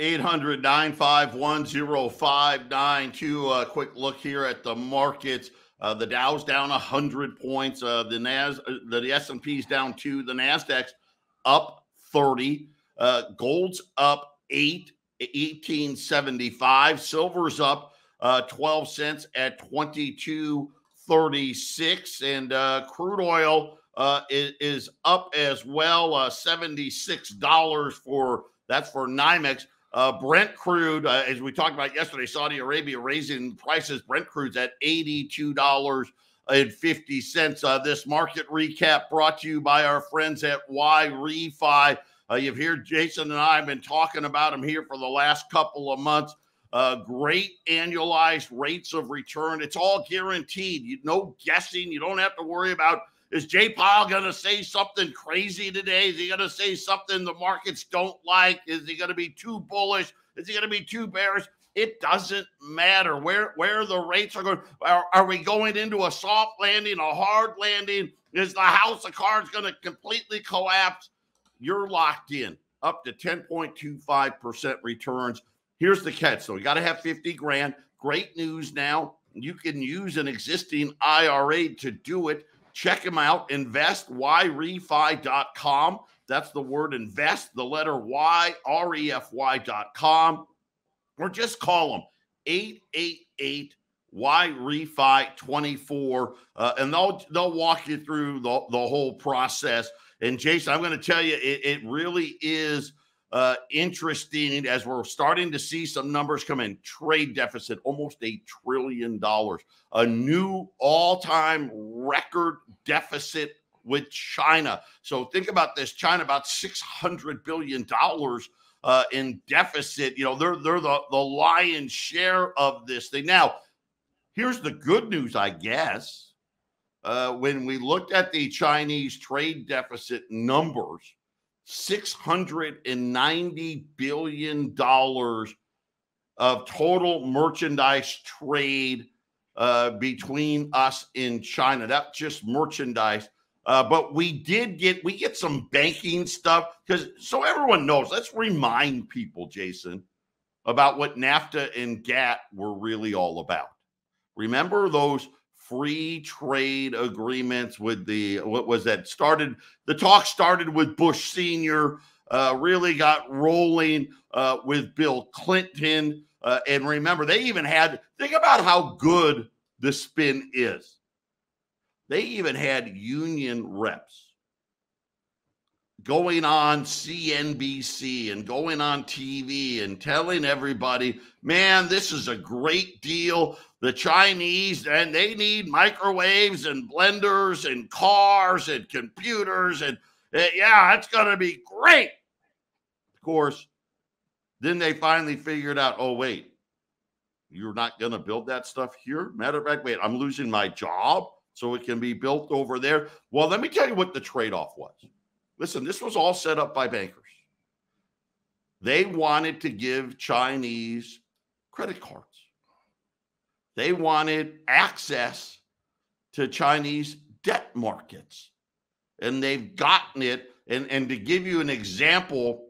800 951 0592. A quick look here at the markets. Uh, the Dow's down 100 points. Uh, the Nas, uh, the S&P's down two. The Nasdaq's up 30. Uh, gold's up eight, 1875. Silver's up uh, 12 cents at 22.36, and crude oil is, is, up as well, $76 for that's for NYMEX. Uh, Brent crude, uh, as we talked about yesterday, Saudi Arabia raising prices. Brent crude's at $82.50. Uh, this market recap brought to you by our friends at YRefy. Uh, you've heard Jason and I have been talking about them here for the last couple of months. Uh, great annualized rates of return. It's all guaranteed. You no guessing. You don't have to worry about is Jay Powell going to say something crazy today? Is he going to say something the markets don't like? Is he going to be too bullish? Is he going to be too bearish? It doesn't matter where where the rates are going. Are, are we going into a soft landing, a hard landing? Is the house of cards going to completely collapse? You're locked in up to 10.25% returns. Here's the catch though. You got to have 50 grand. Great news now. You can use an existing IRA to do it. Check them out. InvestYRefy.com. That's the word invest, the letter Y, R E F Y.com. Or just call them 888 Y Refi 24. Uh, and they'll they'll walk you through the, the whole process. And Jason, I'm going to tell you, it, it really is uh, interesting as we're starting to see some numbers come in. Trade deficit almost a trillion dollars, a new all time record deficit with China. So think about this China, about $600 billion. Uh, in deficit, you know, they're they're the, the lion's share of this thing. Now, here's the good news, I guess. Uh, when we looked at the Chinese trade deficit numbers, $690 billion of total merchandise trade uh, between us and China. That's just merchandise. Uh, but we did get we get some banking stuff because so everyone knows. Let's remind people, Jason, about what NAFTA and GATT were really all about. Remember those free trade agreements with the what was that started the talk started with bush senior uh, really got rolling uh, with bill clinton uh, and remember they even had think about how good the spin is. They even had union reps going on CNBC and going on TV and telling everybody, man, this is a great deal the Chinese, and they need microwaves and blenders and cars and computers. And uh, yeah, it's going to be great. Of course, then they finally figured out oh, wait, you're not going to build that stuff here? Matter of fact, wait, I'm losing my job so it can be built over there. Well, let me tell you what the trade off was. Listen, this was all set up by bankers. They wanted to give Chinese credit cards. They wanted access to Chinese debt markets. And they've gotten it. And, and to give you an example,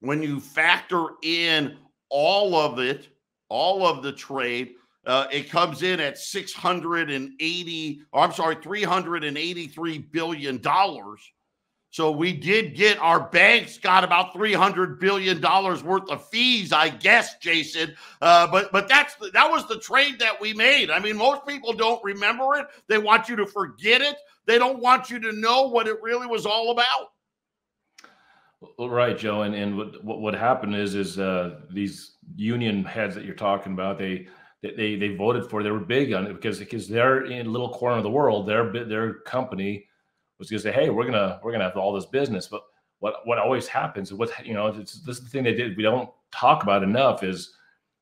when you factor in all of it, all of the trade, uh, it comes in at 680, or I'm sorry, 383 billion dollars. So we did get our banks got about three hundred billion dollars worth of fees, I guess, Jason. Uh, but but that's the, that was the trade that we made. I mean, most people don't remember it. They want you to forget it. They don't want you to know what it really was all about. Right, Joe, and and what what happened is is uh, these union heads that you're talking about they. They, they voted for. They were big on it because because they're in a little corner of the world. Their their company was going to say, "Hey, we're gonna we're gonna have all this business." But what what always happens, what you know, this is the thing they did. We don't talk about enough is,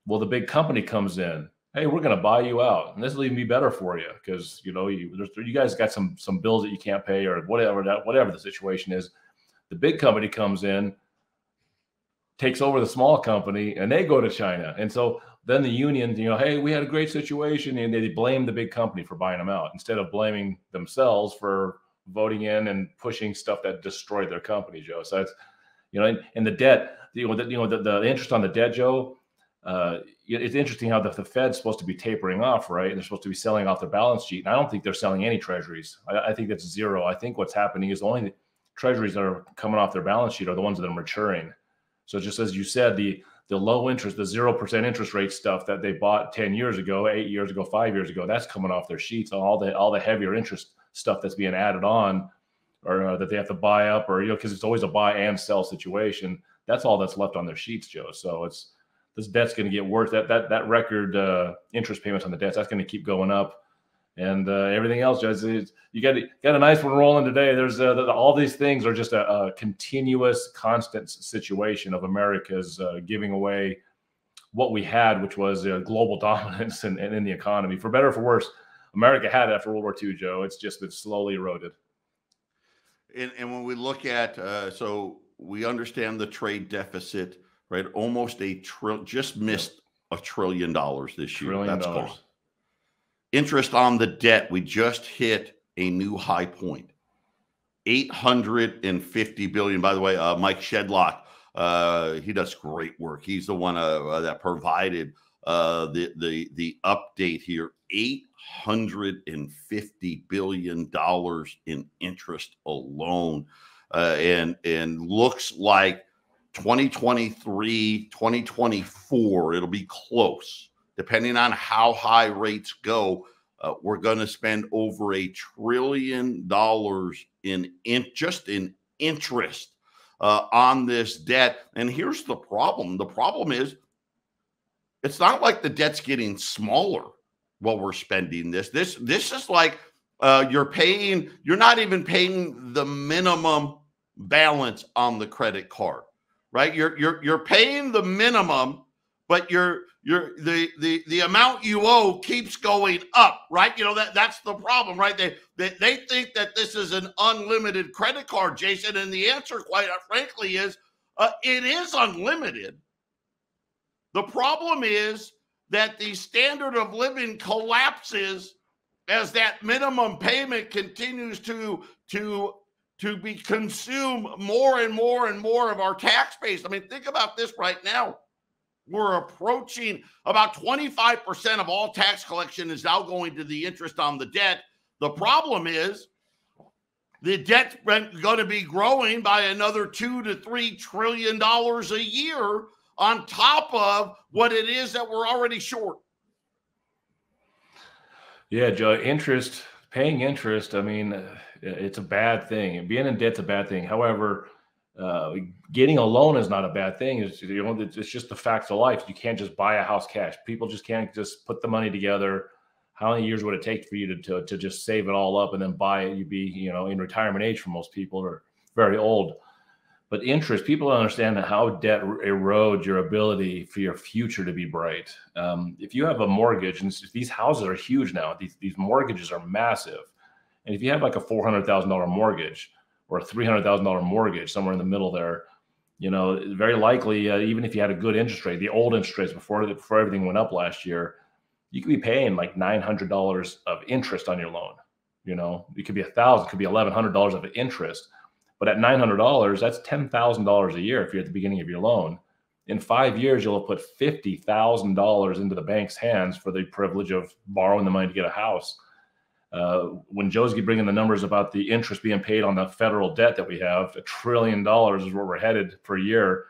well, the big company comes in. Hey, we're going to buy you out, and this will even be better for you because you know you you guys got some some bills that you can't pay or whatever that whatever the situation is. The big company comes in, takes over the small company, and they go to China, and so then the union, you know, hey, we had a great situation, and they blame the big company for buying them out instead of blaming themselves for voting in and pushing stuff that destroyed their company, Joe. So it's You know, and, and the debt, you know, the, you know, the, the interest on the debt, Joe. Uh, it's interesting how the, the Fed's supposed to be tapering off, right? And they're supposed to be selling off their balance sheet. And I don't think they're selling any treasuries. I, I think that's zero. I think what's happening is the only treasuries that are coming off their balance sheet are the ones that are maturing. So just as you said, the the low interest, the zero percent interest rate stuff that they bought ten years ago, eight years ago, five years ago, that's coming off their sheets. All the all the heavier interest stuff that's being added on, or uh, that they have to buy up, or you know, because it's always a buy and sell situation. That's all that's left on their sheets, Joe. So it's this debt's going to get worse. That that that record uh, interest payments on the debts that's going to keep going up and uh, everything else. Just you got got a nice one rolling today. There's uh, the, all these things are just a, a, continuous, constant situation of America's uh, giving away what we had, which was global dominance and in, in, the economy. For better or for worse, America had it after World War II. Joe, it's just been slowly eroded. And, and when we look at uh, so we understand the trade deficit, right? Almost a trill, just missed a trillion dollars this year. Trillion That's dollars. gone interest on the debt, we just hit a new high point. 850 billion. By the way, uh, Mike Shedlock, uh, he does great work. He's the one uh, uh that provided uh, the the the update here. 850 billion dollars in interest alone, uh, and and looks like 2023, 2024, it'll be close depending on how high rates go, uh, we're going to spend over a trillion dollars in, in just in interest uh, on this debt. And here's the problem: the problem is it's not like the debt's getting smaller while we're spending this. This this is like uh, you're paying. You're not even paying the minimum balance on the credit card, right? You're you're you're paying the minimum, but you're you're the the the amount you owe keeps going up, right? You know that that's the problem, right? They they, they think that this is an unlimited credit card, Jason, and the answer, quite frankly, is uh, it is unlimited. The problem is that the standard of living collapses as that minimum payment continues to to to be consume more and more and more of our tax base. I mean, think about this right now we're approaching about 25% of all tax collection is now going to the interest on the debt. The problem is the debt's going to be growing by another two to three trillion dollars a year on top of what it is that we're already short. Yeah, Joe, interest, paying interest, I mean, uh, it's a bad thing. Being in debt's a bad thing. However, uh, getting a loan is not a bad thing. It's you know it's just the facts of life. You can't just buy a house cash. People just can't just put the money together. How many years would it take for you to, to, to just save it all up and then buy it? You'd be you know in retirement age for most people or very old. But interest, people don't understand how debt erodes your ability for your future to be bright. Um, if you have a mortgage, and these houses are huge now, these, these mortgages are massive. And if you have like a $400,000 mortgage, or a three hundred thousand dollar mortgage somewhere in the middle there, you know, very likely uh, even if you had a good interest rate, the old interest rates before before everything went up last year, you could be paying like nine hundred dollars of interest on your loan. You know, it could be a thousand, could be eleven hundred dollars of interest, but at nine hundred dollars, that's ten thousand dollars a year if you're at the beginning of your loan. In five years, you'll have put fifty thousand dollars into the bank's hands for the privilege of borrowing the money to get a house uh, when Joe's bringing the numbers about the interest being paid on the federal debt that we have, a trillion dollars is where we're headed per year.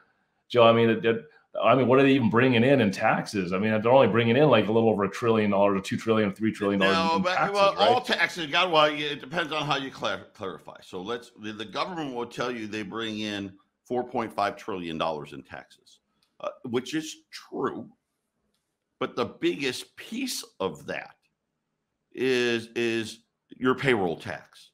Joe, I mean, it, it, I mean, what are they even bringing in in taxes? I mean, they're only bringing in like a little over a trillion dollars, or two trillion, three trillion dollars. No, but taxes, well, right? all taxes got well. It depends on how you clar- clarify. So let's the, the, government will tell you they bring in four point five trillion dollars in taxes, uh, which is true. But the biggest piece of that is is your payroll tax,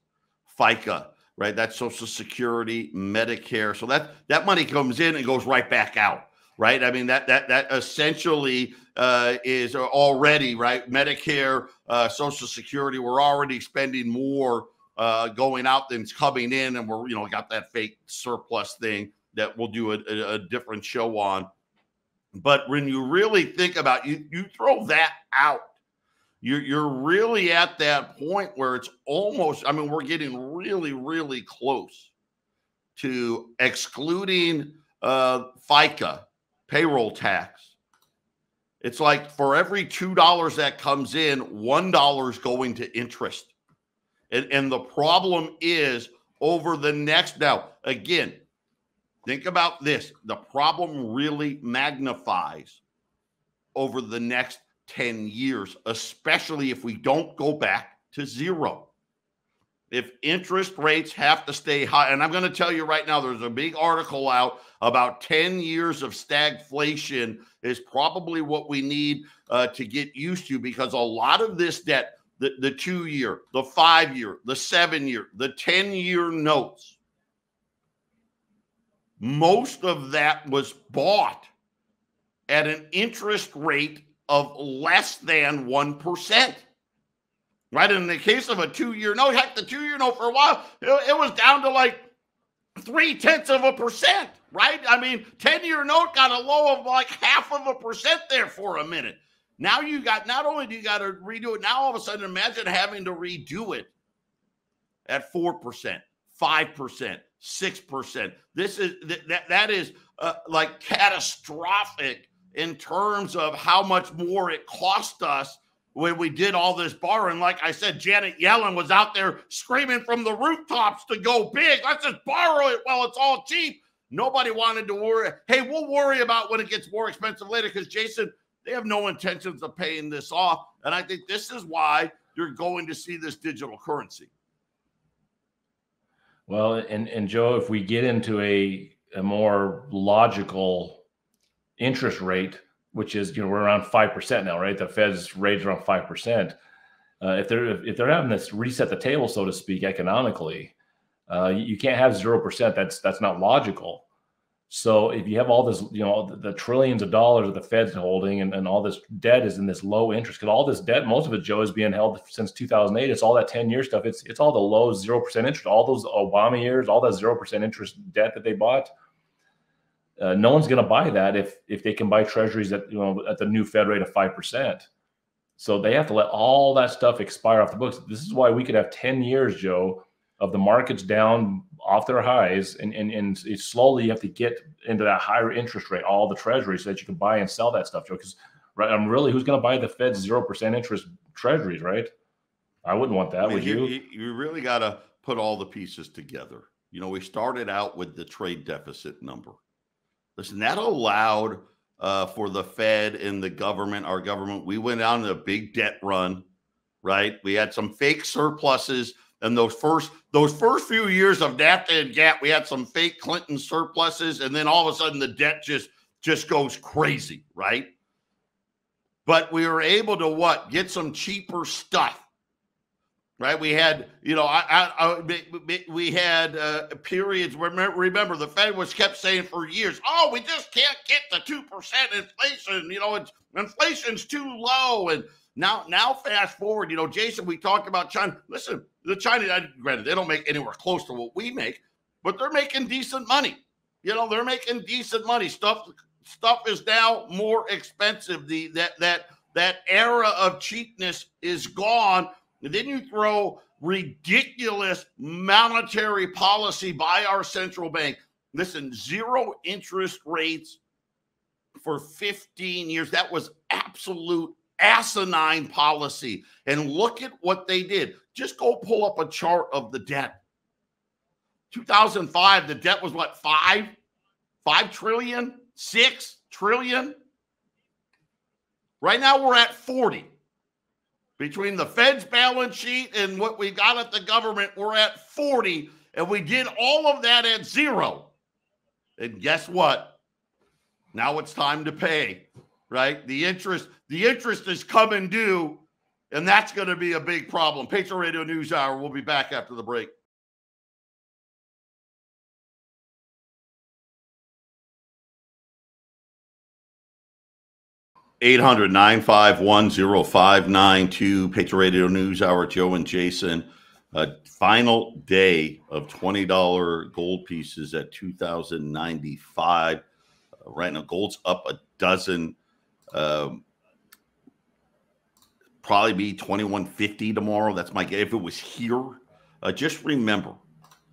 FICA, right? That's Social Security, Medicare. So that that money comes in and goes right back out, right? I mean that that that essentially uh, is already right. Medicare, uh, Social Security, we're already spending more uh, going out than's coming in, and we're you know got that fake surplus thing that we'll do a, a, a different show on. But when you really think about you, you throw that out you're, you're really at that point where it's almost, I mean, we're getting really, really close to excluding uh, FICA payroll tax, it's like for every $2 that comes in, $1 is going to interest. And, and the problem is over the next, now, again, think about this the problem really magnifies over the next 10 years, especially if we don't go back to zero. If interest rates have to stay high, and I'm going to tell you right now, there's a big article out about 10 years of stagflation is probably what we need uh, to get used to because a lot of this debt, the, the two year, the five year, the seven year, the 10 year notes, most of that was bought at an interest rate of less than 1%. Right. In the case of a two year note, heck, the two year note for a while, it, was down to like three tenths of a percent. Right. I mean, 10 year note got a low of like half of a percent there for a minute. Now you got not only do you got to redo it, now all of a sudden imagine having to redo it at 4%, 5%, 6%. This is that that is uh, like catastrophic in terms of how much more it cost us when we did all this borrowing. Like I said, Janet Yellen was out there screaming from the rooftops to go big. Let's just borrow it while it's all cheap. Nobody wanted to worry. Hey, we'll worry about when it gets more expensive later because Jason, they have no intentions of paying this off. And I think this is why you're going to see this digital currency. Well, and and Joe, if we get into a a more logical interest rate, which is you know we're around five percent now, right? The Fed's rates around five percent. Uh, if they're if they're having to reset the table, so to speak, economically, uh, you can't have zero percent. That's that's not logical. So if you have all this, you know, the, the trillions of dollars that the Fed's holding, and, and all this debt is in this low interest, because all this debt, most of it, Joe, is being held since 2008. It's all that 10 year stuff. It's it's all the low zero percent interest, all those Obama years, all that zero percent interest debt that they bought uh, no one's going to buy that if if they can buy treasuries at you know at the new Fed rate of five percent. So they have to let all that stuff expire off the books. This is why we could have ten years, Joe, of the markets down off their highs, and and and slowly you have to get into that higher interest rate, all the treasuries, so that you can buy and sell that stuff, Joe. Because right, I'm really who's going to buy the Fed's zero percent interest treasuries, right? I wouldn't want that. I mean, would you? You, you really got to put all the pieces together. You know, we started out with the trade deficit number Listen, that allowed uh, for the Fed and the government, our government. We went on a big debt run, right? We had some fake surpluses, and those first those first few years of NAFTA and GATT, we had some fake Clinton surpluses, and then all of a sudden the debt just just goes crazy, right? But we were able to what get some cheaper stuff right? We had, you know, I, I, I we had uh, periods. Remember, remember, the Fed was kept saying for years, "Oh, we just can't get the two percent inflation. You know, it's inflation's too low." And now, now, fast forward, you know, Jason, we talked about China. Listen, the China, granted, they don't make anywhere close to what we make, but they're making decent money. You know, they're making decent money. Stuff, stuff is now more expensive. The that that that era of cheapness is gone and then you throw ridiculous monetary policy by our central bank. Listen, zero interest rates for 15 years. That was absolute asinine policy. And look at what they did. Just go pull up a chart of the debt. 2005, the debt was what, five? Five trillion? Six trillion? Right now, we're at 40. Between the Fed's balance sheet and what we got at the government, we're at 40, and we did all of that at zero. And guess what? Now it's time to pay, right? The interest, the interest is coming due, and that's going to be a big problem. Patriot Radio News Hour. We'll be back after the break. 800 951 0592. Patriot Radio News Hour, Joe and Jason. Uh, final day of $20 gold pieces at 2095. Uh, right now, gold's up a dozen. Um, probably be 2150 tomorrow. That's my. If it was here, uh, just remember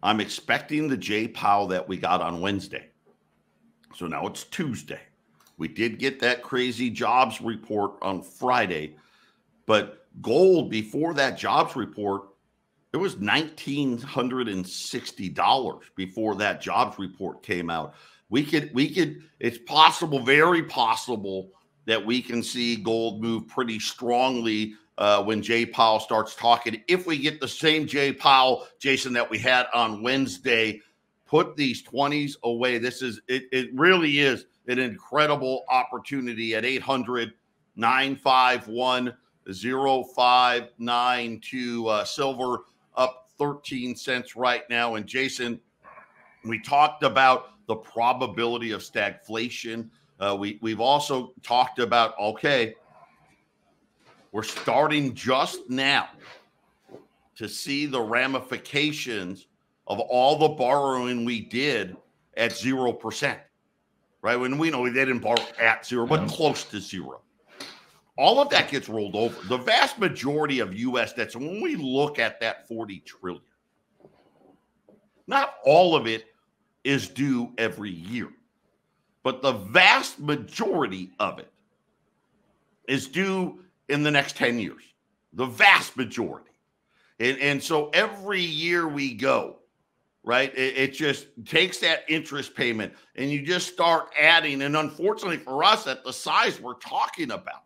I'm expecting the Jay Powell that we got on Wednesday. So now it's Tuesday. We did get that crazy jobs report on Friday, but gold before that jobs report, it was $1,960 before that jobs report came out. We could, we could, it's possible, very possible that we can see gold move pretty strongly uh, when Jay Powell starts talking. If we get the same Jay Powell, Jason, that we had on Wednesday, put these 20s away. This is, it, it really is an incredible opportunity at 800 951 0592. Uh, silver up 13 cents right now. And Jason, we talked about the probability of stagflation. Uh, we, we've also talked about, okay, we're starting just now to see the ramifications of all the borrowing we did at 0%, right? When we know they didn't borrow at zero, but close to zero. All of that gets rolled over. The vast majority of US debts, when we look at that 40 trillion, not all of it is due every year, but the vast majority of it is due in the next 10 years. The vast majority. And, and so every year we go, right? It, it, just takes that interest payment and you just start adding. And unfortunately for us, at the size we're talking about,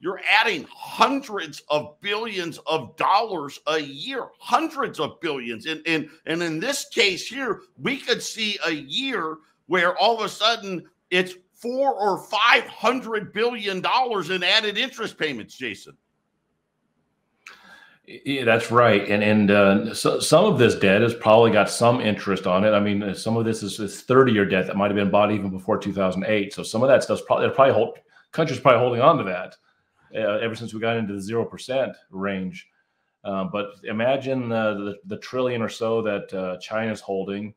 you're adding hundreds of billions of dollars a year, hundreds of billions. And, and, and in this case here, we could see a year where all of a sudden it's four or five hundred billion dollars in added interest payments, Jason. Yeah, that's right, and and uh, so, some of this debt has probably got some interest on it. I mean, uh, some of this is, is thirty-year debt that might have been bought even before two thousand eight. So some of that stuff's probably probably hold countries probably holding on to that uh, ever since we got into the zero percent range. Um, but imagine uh, the the trillion or so that uh, China's holding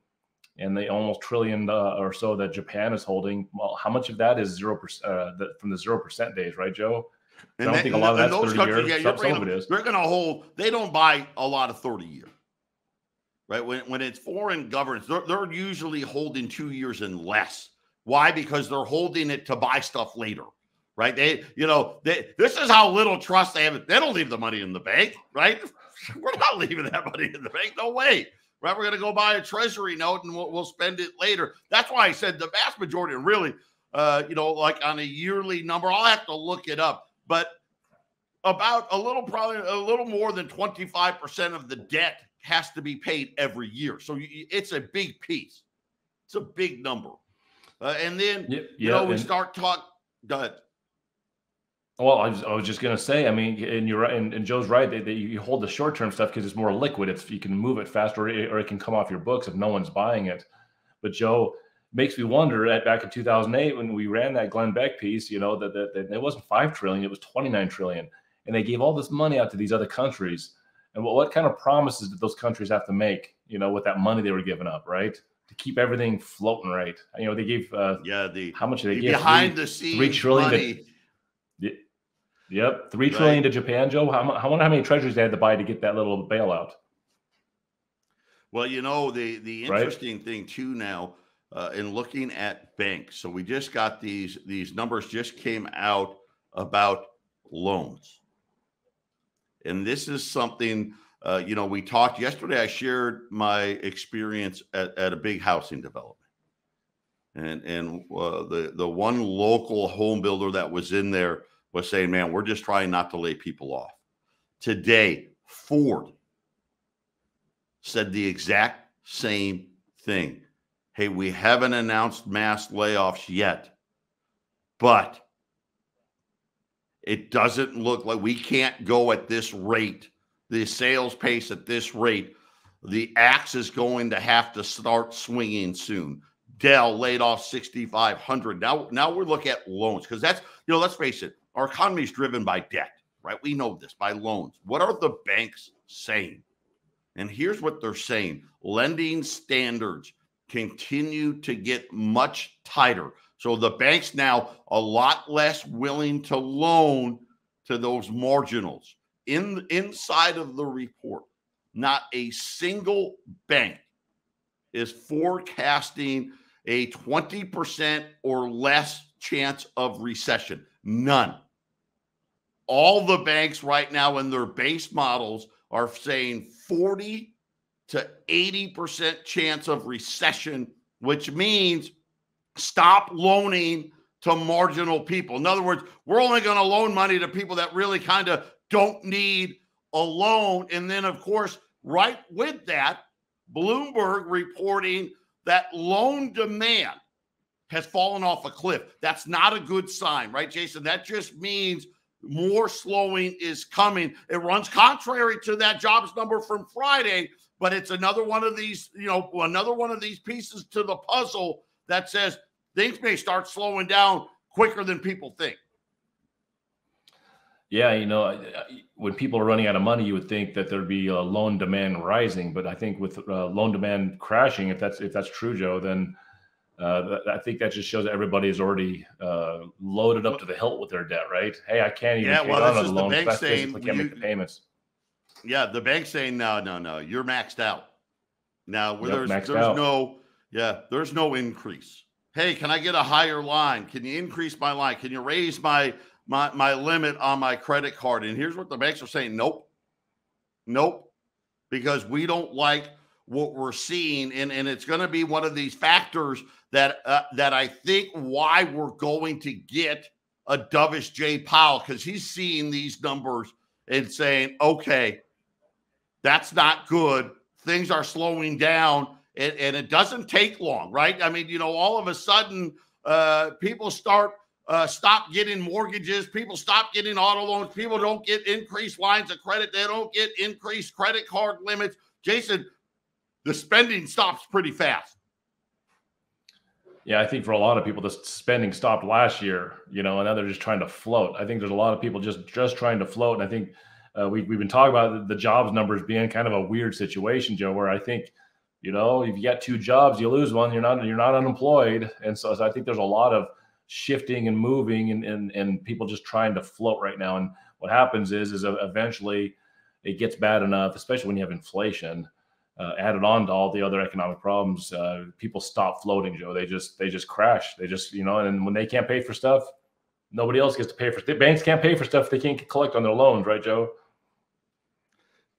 and the almost trillion uh, or so that Japan is holding. Well, how much of that is zero percent uh, from the zero percent days, right, Joe? And I don't that, think a lot of that's thirty years. Yeah, some, of it is. They're going to hold. They don't buy a lot of thirty year, right? When when it's foreign governments, they're, they're usually holding two years and less. Why? Because they're holding it to buy stuff later right? They, you know, they, this is how little trust they have. They don't leave the money in the bank, right? We're not leaving that money in the bank. No way right? We're going to go buy a treasury note and we'll, we'll, spend it later. That's why I said the vast majority, really, uh, you know, like on a yearly number, I'll have to look it up, but about a little, probably a little more than 25% of the debt has to be paid every year. So it's a big piece. It's a big number. Uh, and then, yep, you know, we start talk. Go ahead. Well, I was, I was just gonna say, I mean, and you're right, and, and Joe's right that, that you hold the short term stuff because it's more liquid. It's you can move it faster, or it, or it can come off your books if no one's buying it. But Joe makes me wonder. At back in 2008 when we ran that Glenn Beck piece, you know that, that, that it wasn't five trillion, it was 29 trillion, and they gave all this money out to these other countries. And what, what kind of promises did those countries have to make? You know, with that money they were giving up, right? To keep everything floating, right? You know, they gave uh, yeah the how much did they give behind three, the scenes three trillion. Money. To, Yep, three trillion right. to Japan, Joe. How, how wonder how many treasuries they had to buy to get that little bailout. Well, you know the the interesting right? thing too now uh, in looking at banks. So we just got these these numbers just came out about loans, and this is something. Uh, you know, we talked yesterday. I shared my experience at, at a big housing development, and and uh, the the one local home builder that was in there was saying, man, we're just trying not to lay people off. Today, Ford said the exact same thing. Hey, we haven't announced mass layoffs yet, but it doesn't look like we can't go at this rate, the sales pace at this rate. The axe is going to have to start swinging soon. Dell laid off 6,500. Now, now we're looking at loans because that's, you know, let's face it, our economy is driven by debt, right? We know this by loans. What are the banks saying? And here's what they're saying lending standards continue to get much tighter. So the banks now a lot less willing to loan to those marginals. In inside of the report, not a single bank is forecasting a 20% or less chance of recession. None. All the banks right now in their base models are saying 40 to 80% chance of recession, which means stop loaning to marginal people. In other words, we're only going to loan money to people that really kind of don't need a loan. And then, of course, right with that, Bloomberg reporting that loan demand has fallen off a cliff. That's not a good sign, right, Jason? That just means more slowing is coming. It runs contrary to that jobs number from Friday, but it's another one of these, you know, another one of these pieces to the puzzle that says things may start slowing down quicker than people think. Yeah, you know, when people are running out of money, you would think that there'd be a loan demand rising, but I think with uh, loan demand crashing, if that's if that's true, Joe, then uh, I think that just shows that everybody is already uh, loaded up to the hilt with their debt, right? Hey, I can't even yeah, pay well, on the loan. The bank saying, can't you, make the payments. Yeah, the bank saying no, no, no, you're maxed out. Now, where yep, there's there's out. no yeah, there's no increase. Hey, can I get a higher line? Can you increase my line? Can you raise my my my limit on my credit card? And here's what the banks are saying: Nope, nope, because we don't like what we're seeing, and and it's going to be one of these factors that uh, that I think why we're going to get a dovish Jay Powell because he's seeing these numbers and saying, okay, that's not good. Things are slowing down, and, and it doesn't take long, right? I mean, you know, all of a sudden, uh, people start uh, stop getting mortgages. People stop getting auto loans. People don't get increased lines of credit. They don't get increased credit card limits. Jason, the spending stops pretty fast. Yeah, I think for a lot of people, the spending stopped last year, you know, and now they're just trying to float. I think there's a lot of people just just trying to float, and I think uh, we we've been talking about the, jobs numbers being kind of a weird situation, Joe, where I think, you know, if you get two jobs, you lose one, you're not you're not unemployed, and so, so I think there's a lot of shifting and moving, and and and people just trying to float right now. And what happens is is eventually it gets bad enough, especially when you have inflation uh, added on to all the other economic problems, uh, people stop floating, Joe. They just they just crash. They just you know, and when they can't pay for stuff, nobody else gets to pay for. The banks can't pay for stuff they can't collect on their loans, right, Joe?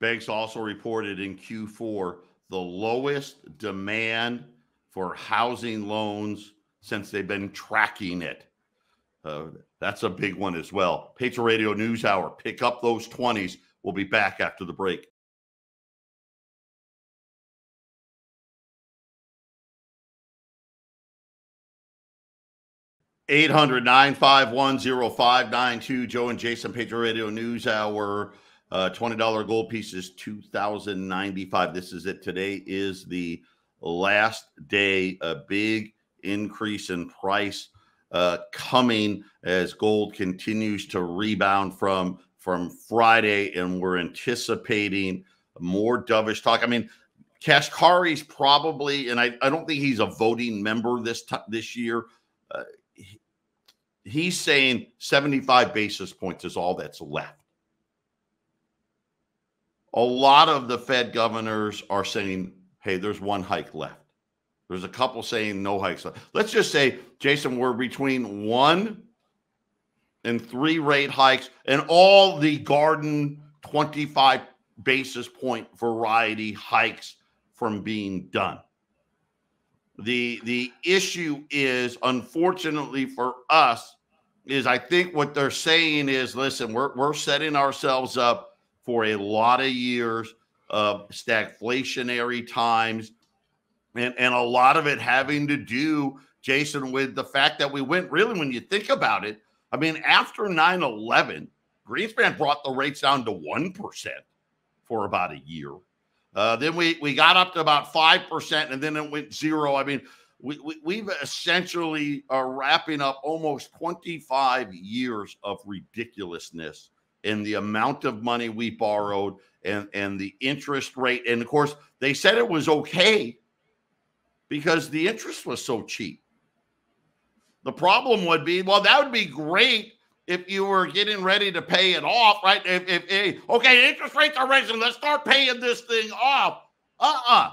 Banks also reported in Q4 the lowest demand for housing loans since they've been tracking it. Uh, that's a big one as well. Patriot Radio News Hour. Pick up those 20s. We'll be back after the break. 800 951 0592. Joe and Jason Patriot Radio News Hour. Uh, $20 gold piece is 2095 This is it. Today is the last day. A big increase in price uh, coming as gold continues to rebound from from Friday, and we're anticipating more dovish talk. I mean, Kashkari's probably, and I, I don't think he's a voting member this this year. Uh, he's saying 75 basis points is all that's left. A lot of the Fed governors are saying, hey, there's one hike left. There's a couple saying no hikes left. Let's just say, Jason, we're between one and three rate hikes and all the garden 25 basis point variety hikes from being done. The the issue is unfortunately for us is I think what they're saying is listen, we're we're setting ourselves up for a lot of years of stagflationary times and and a lot of it having to do Jason with the fact that we went really when you think about it, I mean after 9/11, Greenspan brought the rates down to 1% for about a year. Uh, then we we got up to about five percent, and then it went zero. I mean, we, we have essentially are wrapping up almost 25 years of ridiculousness in the amount of money we borrowed and and the interest rate. And of course, they said it was okay because the interest was so cheap. The problem would be, well, that would be great if you were getting ready to pay it off, right? If, if, if okay, interest rates are rising, let's start paying this thing off. Uh-uh.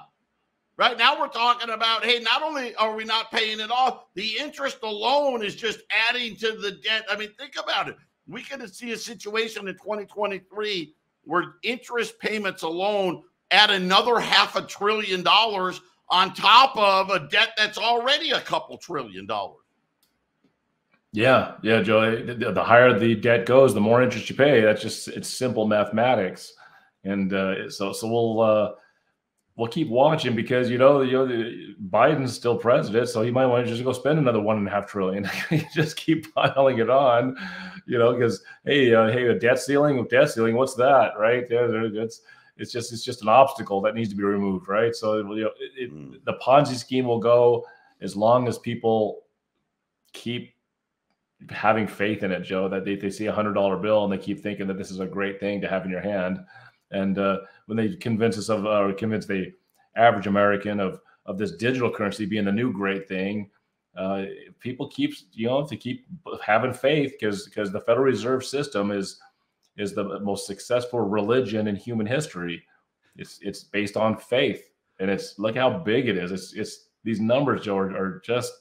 Right now, we're talking about hey, not only are we not paying it off, the interest alone is just adding to the debt. I mean, think about it. We can see a situation in 2023 where interest payments alone add another half a trillion dollars on top of a debt that's already a couple trillion dollars. Yeah, yeah, Joe. The, the, higher the debt goes, the more interest you pay. That's just it's simple mathematics, and uh, so so we'll uh, we'll keep watching because you know you know Biden's still president, so he might want to just go spend another one and a half trillion. just keep piling it on, you know, because hey, uh, hey, a debt ceiling, debt ceiling, what's that, right? Yeah, it's it's just it's just an obstacle that needs to be removed, right? So you know, it, it, mm. the Ponzi scheme will go as long as people keep having faith in it, Joe, that they, they see a hundred dollar bill and they keep thinking that this is a great thing to have in your hand. And uh, when they convince us of, or convince the average American of, of this digital currency being the new great thing, uh, people keep, you know, to keep having faith because, because the Federal Reserve System is, is the most successful religion in human history. It's, it's based on faith and it's look how big it is. It's, it's these numbers, are, are just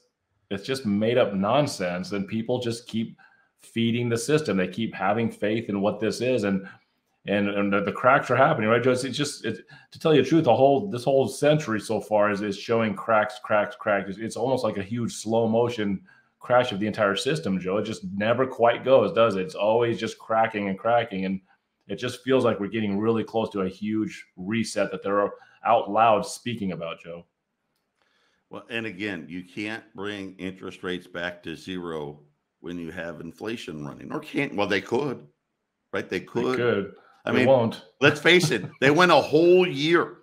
it's just made up nonsense and people just keep feeding the system they keep having faith in what this is and and, and the, cracks are happening right Joe? it's just to tell you the truth the whole this whole century so far is, is showing cracks cracks cracks it's, it's almost like a huge slow motion crash of the entire system joe it just never quite goes does it it's always just cracking and cracking and it just feels like we're getting really close to a huge reset that they're out loud speaking about joe well, and again, you can't bring interest rates back to zero when you have inflation running, or can't. Well, they could, right? They could. They could. I they mean, won't. let's face it. They went a whole year,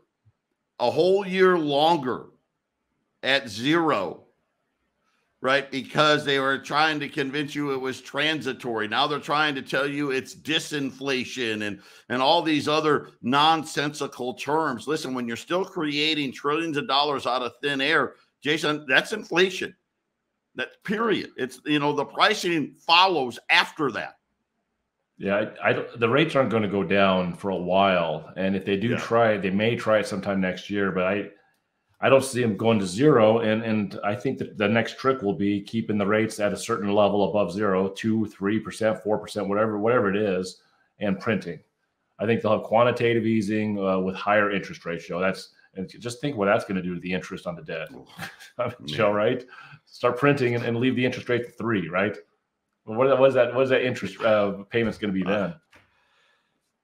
a whole year longer at zero, right? Because they were trying to convince you it was transitory. Now they're trying to tell you it's disinflation and and all these other nonsensical terms. Listen, when you're still creating trillions of dollars out of thin air, Jason, that's inflation. That period. It's you know the pricing follows after that. Yeah, I, I, the rates aren't going to go down for a while, and if they do yeah. try it, they may try it sometime next year. But I, I don't see them going to zero. And and I think that the next trick will be keeping the rates at a certain level above zero, two, three percent, four percent, whatever, whatever it is, and printing. I think they'll have quantitative easing uh, with higher interest rates. Joe, that's and just think what that's going to do to the interest on the debt. Joe, right? Start printing and, and, leave the interest rate to three, right? What, was that? What is that interest uh, payments going to be then? Uh,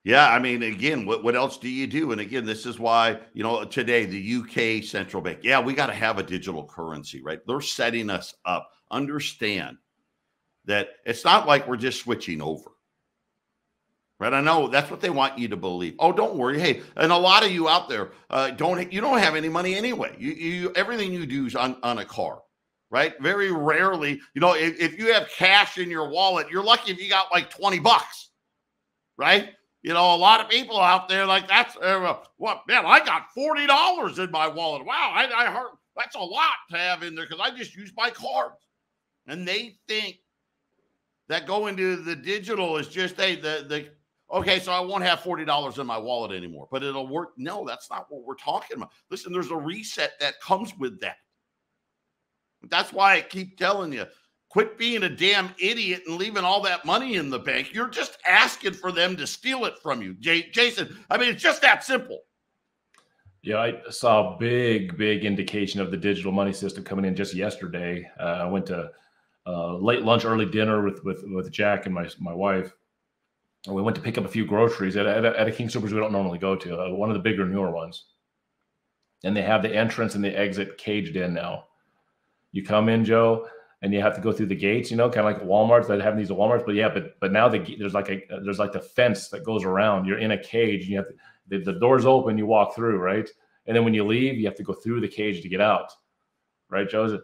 yeah, I mean, again, what, what else do you do? And again, this is why, you know, today the UK central bank, yeah, we got to have a digital currency, right? They're setting us up. Understand that it's not like we're just switching over. Right? I know that's what they want you to believe. Oh, don't worry. Hey, and a lot of you out there uh, don't you don't have any money anyway. You, you everything you do is on, on a car, right? Very rarely, you know, if, if you have cash in your wallet, you're lucky if you got like 20 bucks, right? You know, a lot of people out there like that's uh, what man. I got forty dollars in my wallet. Wow, I, I heard that's a lot to have in there because I just use my cards, and they think that going to the digital is just a the the okay. So I won't have forty dollars in my wallet anymore, but it'll work. No, that's not what we're talking about. Listen, there's a reset that comes with that. That's why I keep telling you Quit being a damn idiot and leaving all that money in the bank. You're just asking for them to steal it from you, J- Jason. I mean, it's just that simple. Yeah, I saw a big, big indication of the digital money system coming in just yesterday. Uh, I went to uh, late lunch, early dinner with with with Jack and my my wife. And we went to pick up a few groceries at, at, a, at a King Supers we don't normally go to, uh, one of the bigger, newer ones. And they have the entrance and the exit caged in now. You come in, Joe and you have to go through the gates, you know, kind of like Walmart's that have these Walmarts. But yeah, but but now the, there's like a there's like the fence that goes around. You're in a cage. and you have to, the, the doors open. You walk through, right? And then when you leave, you have to go through the cage to get out, right? Joe's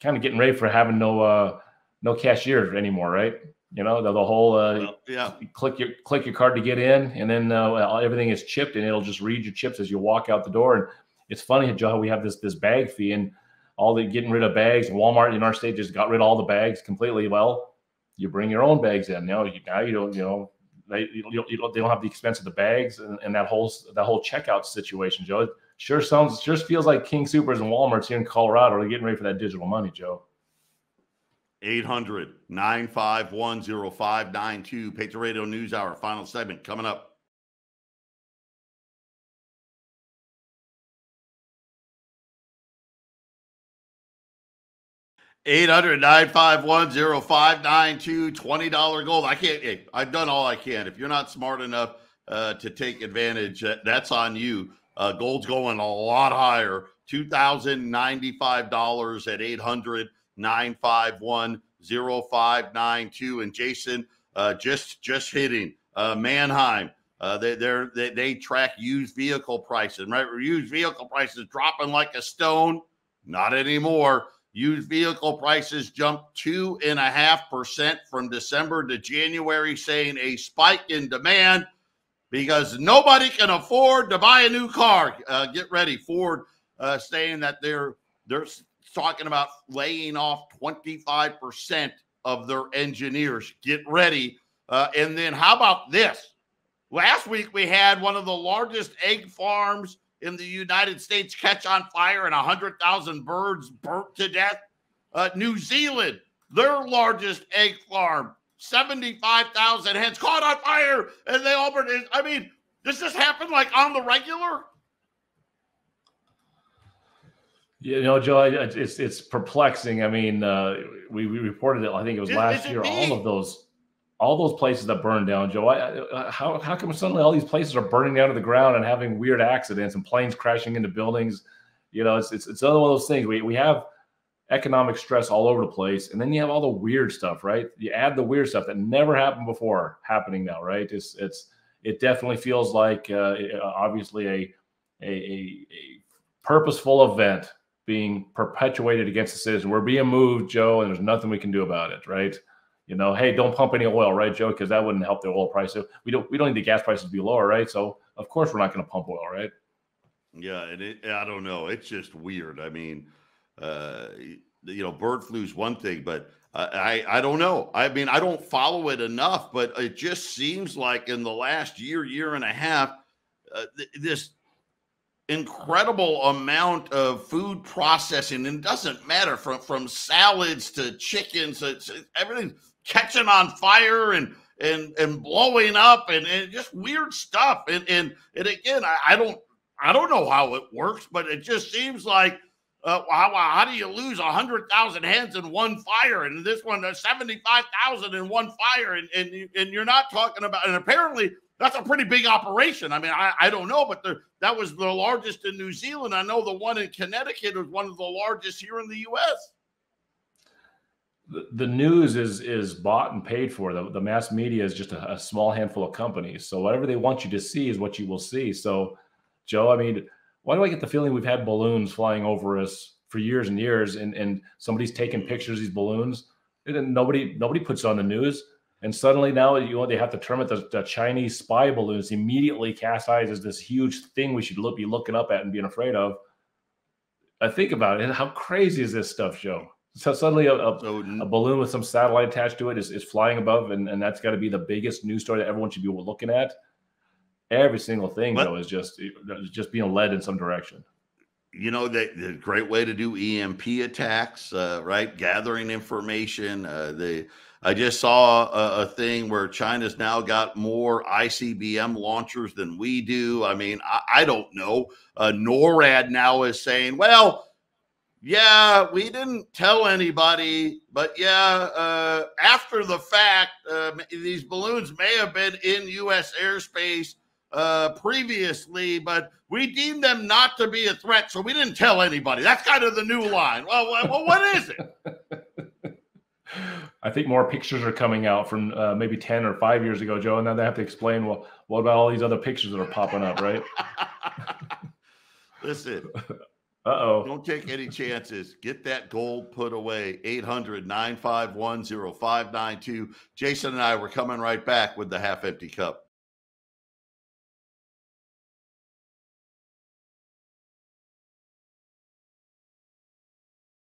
kind of getting ready for having no uh no cashier anymore, right? You know the, the whole uh, well, yeah. Click your click your card to get in, and then uh, everything is chipped, and it'll just read your chips as you walk out the door. And it's funny, Joe, we have this this bag fee, and all the getting rid of bags. Walmart in our state just got rid of all the bags completely. Well, you bring your own bags in. Know, you, now you don't, you know, they you, you don't, they don't have the expense of the bags and, and, that whole that whole checkout situation, Joe. sure sounds, sure feels like King Supers and Walmart's here in Colorado are getting ready for that digital money, Joe. 800 951 0592. Patriot Radio News Hour, final segment coming up. 800 951 0592 $20 gold. I can't, hey, I've done all I can. If you're not smart enough uh, to take advantage, that's on you. Uh, gold's going a lot higher $2,095 at 800 951 0592. And Jason, uh, just just hitting uh, Manheim. Uh, they, they they track used vehicle prices, right? Used vehicle prices dropping like a stone. Not anymore. Used vehicle prices jumped two and a half percent from December to January, saying a spike in demand because nobody can afford to buy a new car. Uh, get ready, Ford uh, saying that they're they're talking about laying off twenty five percent of their engineers. Get ready, uh, and then how about this? Last week we had one of the largest egg farms in the United States catch on fire and 100,000 birds burnt to death. Uh, New Zealand, their largest egg farm, 75,000 hens caught on fire and they all burned. I mean, does this happen like on the regular? You know, Joe, it's it's perplexing. I mean, uh, we, we reported it. I think it was last year. All of those all those places that burned down, Joe. I, how how come suddenly all these places are burning down to the ground and having weird accidents and planes crashing into buildings? You know, it's it's it's another one of those things. We we have economic stress all over the place, and then you have all the weird stuff, right? You add the weird stuff that never happened before happening now, right? It's it's it definitely feels like uh, obviously a, a a a purposeful event being perpetuated against the citizen. We're being moved, Joe, and there's nothing we can do about it, right? You know, hey, don't pump any oil, right, Joe? Because that wouldn't help the oil price. We don't we don't need the gas prices to be lower, right? So of course we're not going to pump oil, right? Yeah, and it, I don't know. It's just weird. I mean, uh, you know, bird flu is one thing, but I I don't know. I mean, I don't follow it enough, but it just seems like in the last year, year and a half, uh, th- this incredible amount of food processing and it doesn't matter from from salads to chickens to everything catching on fire and and and blowing up and, and just weird stuff. And and and again, I, I don't I don't know how it works, but it just seems like uh, how, how do you lose a hundred thousand hens in one fire, and this one uh, seventy five thousand in one fire, and and and you're not talking about, and apparently that's a pretty big operation. I mean, I, I don't know, but the, that was the largest in New Zealand. I know the one in Connecticut was one of the largest here in the U.S the, news is is bought and paid for. The, the mass media is just a, a, small handful of companies. So whatever they want you to see is what you will see. So, Joe, I mean, why do I get the feeling we've had balloons flying over us for years and years, and and somebody's taking pictures of these balloons, and nobody nobody puts on the news. And suddenly now you know they have to term it the, the Chinese spy balloons immediately cast eyes as this huge thing we should look, be looking up at and being afraid of. I think about it. How crazy is this stuff, Joe? So suddenly a, a, a, balloon with some satellite attached to it is, is flying above, and, and that's got to be the biggest news story that everyone should be looking at. Every single thing, but, though, is just just being led in some direction. You know, the, the great way to do EMP attacks, uh, right? Gathering information. Uh, the I just saw a, a, thing where China's now got more ICBM launchers than we do. I mean, I, I don't know. Uh, NORAD now is saying, well yeah, we didn't tell anybody, but yeah, uh, after the fact, uh, these balloons may have been in U.S. airspace uh, previously, but we deemed them not to be a threat, so we didn't tell anybody. That's kind of the new line. Well, well what is it? I think more pictures are coming out from uh, maybe 10 or five years ago, Joe, and now they have to explain, well, what about all these other pictures that are popping up, right? Listen, uh oh. Don't take any chances. Get that gold put away. 800 951 0592. Jason and I were coming right back with the half empty cup.